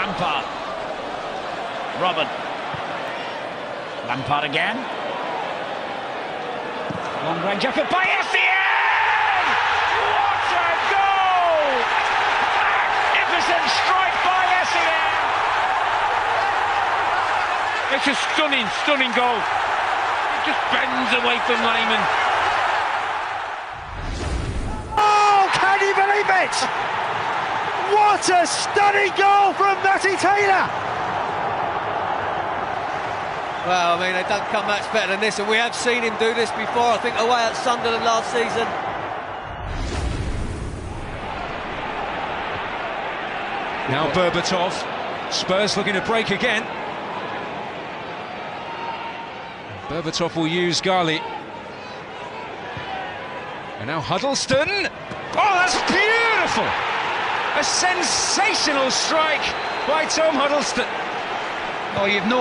Lampard. Robben. Lampard again. Long range effort by Essien! What a goal! Magnificent strike by Essien! It's a stunning, stunning goal. It just bends away from Lehmann. Oh, can you believe it? What a stunning goal from Matty Taylor! Well, I mean, they don't come much better than this, and we have seen him do this before. I think away at Sunderland last season. Now Berbatov. Spurs looking to break again. Berbatov will use Ghaly. And now Huddlestone. Oh, that's beautiful! A sensational strike by Tom Huddlestone. Oh, you've no